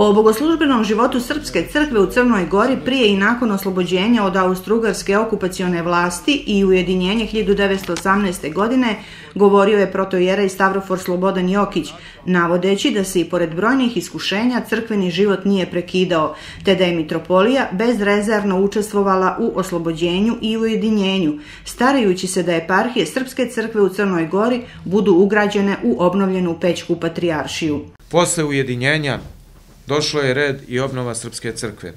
O bogoslužbenom životu Srpske crkve u Crnoj Gori prije i nakon oslobođenja od Austrugarske okupacione vlasti i ujedinjenje 1918. godine govorio je protojera i Stavrofor Slobodan Jokić, navodeći da se i pored brojnih iskušenja crkveni život nije prekidao, te da je mitropolija bezrezervno učestvovala u oslobođenju i ujedinjenju, starajući se da eparhije Srpske crkve u Crnoj Gori budu ugrađene u obnovljenu Pećku patrijaršiju. Posle ujedinjenja došlo je red i obnova Srpske crkve.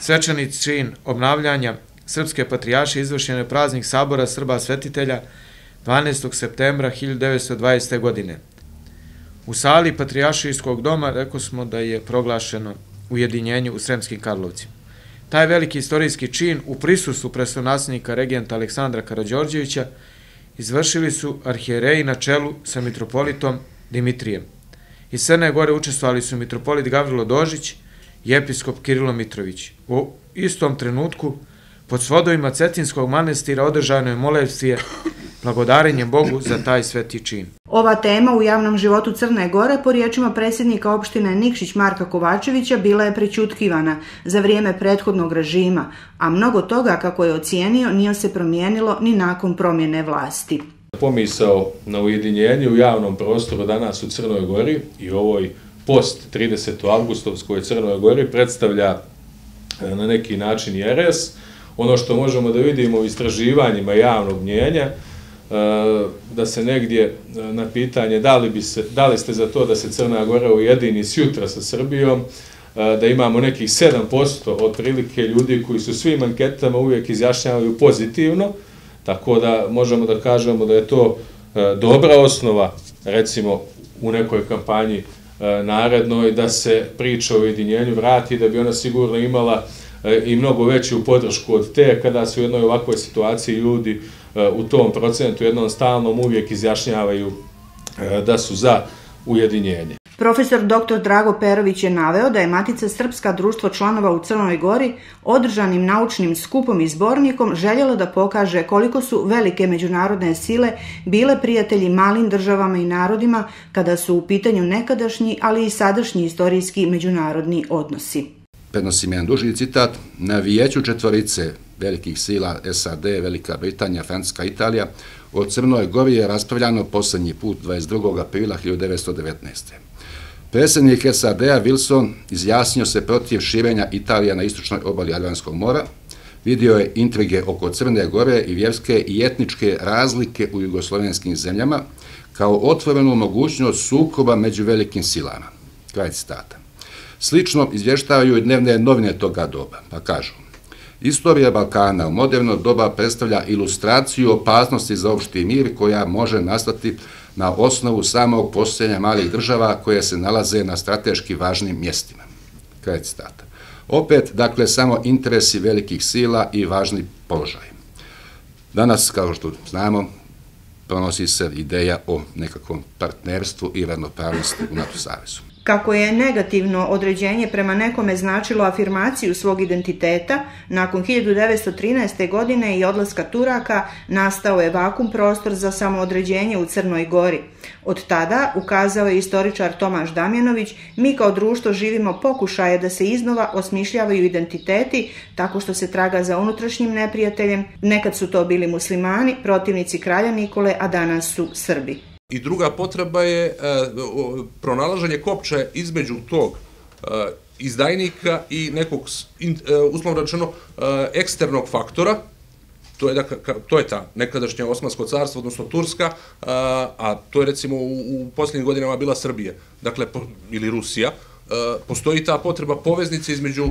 Svečani čin obnavljanja Srpske patrijaše izvršen je praznik Sabora Srba Svetitelja 12. septembra 1920. godine. U sali Patrijašijskog doma rekao smo da je proglašeno ujedinjenje u Sremskim Karlovcima. Taj veliki istorijski čin u prisustvu predstavnacnika regenta Aleksandra Karadžorđevića izvršili su arhijereji na čelu sa mitropolitom Dimitrijem. Iz Crne Gore učestvovali su mitropolit Gavrilo Dožić i episkop Kirilo Mitrović. U istom trenutku, pod svodovima Cetinskog manestira održano je molevstvije blagodarenje Bogu za taj sveti čin. Ova tema u javnom životu Crne Gore po riječima predsjednika opštine Nikšić Marka Kovačevića bila je prećutkivana za vrijeme prethodnog režima, a mnogo toga, kako je ocijenio, nije se promijenilo ni nakon promjene vlasti pomisao na ujedinjenje u javnom prostoru danas u Crnoj Gori i ovoj post 30. augustovskoj Crnoj Gori predstavlja e, na neki način i RS. Ono što možemo da vidimo u istraživanjima javnog mnjenja, e, da se negdje e, na pitanje da li, bi se, da li ste za to da se Crna Gora ujedini s jutra sa Srbijom, da imamo nekih 7% otprilike ljudi koji su svim anketama uvijek izjašnjavaju pozitivno, Tako da možemo da kažemo da je to e, dobra osnova, recimo u nekoj kampanji e, narednoj, da se priča o ujedinjenju vrati, da bi ona sigurno imala e, i mnogo veću podršku od te kada su u jednoj ovakvoj situaciji ljudi e, u tom procentu jednom stalnom uvijek izjašnjavaju e, da su za ujedinjenje. Profesor dr. Drago Perović je naveo da je Matica Srpska društvo članova u Crnoj Gori održanim naučnim skupom i zbornikom željelo da pokaže koliko su velike međunarodne sile bile prijatelji malim državama i narodima kada su u pitanju nekadašnji, ali i sadašnji istorijski međunarodni odnosi. Prenosim jedan duži citat. Na vijeću četvorice velikih sila SAD, Velika Britanija, Francuska, Italija, o Crnoj Gori je raspravljano posljednji put 22. aprila 1919. Predsjednik SAD-a Wilson izjasnio se protiv širenja Italija na istočnoj obali Adranskog mora, vidio je intrige oko Crne Gore i vjerske i etničke razlike u jugoslovenskim zemljama kao otvorenu mogućnost sukoba među velikim silama. Kraj citata. Slično izvještavaju i dnevne novine toga doba, pa kažu Istorija Balkana u moderno doba predstavlja ilustraciju opasnosti za opšti mir koja može nastati na osnovu samog postojenja malih država koje se nalaze na strateški važnim mjestima. Kraj citata. Opet, dakle, samo interesi velikih sila i važni položaj. Danas, kao što znamo, pronosi se ideja o nekakvom partnerstvu i ravnopravnosti u NATO savezu. Kako je negativno određenje prema nekome značilo afirmaciju svog identiteta, nakon 1913. godine i odlaska Turaka nastao je vakum prostor za samoodređenje u Crnoj Gori. Od tada, ukazao je istoričar Tomaš Damjanović, mi kao društvo živimo pokušaje da se iznova osmišljavaju identiteti tako što se traga za unutrašnjim neprijateljem. Nekad su to bili muslimani, protivnici kralja Nikole, a danas su Srbi. I druga potreba je e, pronalaženje kopče između tog e, izdajnika i nekog, e, uslovno rečeno, e, eksternog faktora, to je, dakle, da, to je ta nekadašnja Osmansko carstvo, odnosno Turska, e, a to je recimo u, u posljednjim godinama bila Srbija, dakle, ili Rusija, e, postoji ta potreba poveznice između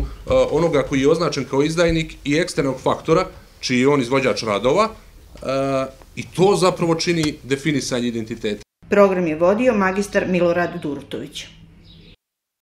onoga koji je označen kao izdajnik i eksternog faktora, čiji je on izvođač radova, Eh, I to zapravo čini definisanje identiteta. Program je vodio magistar Milorad Durutović.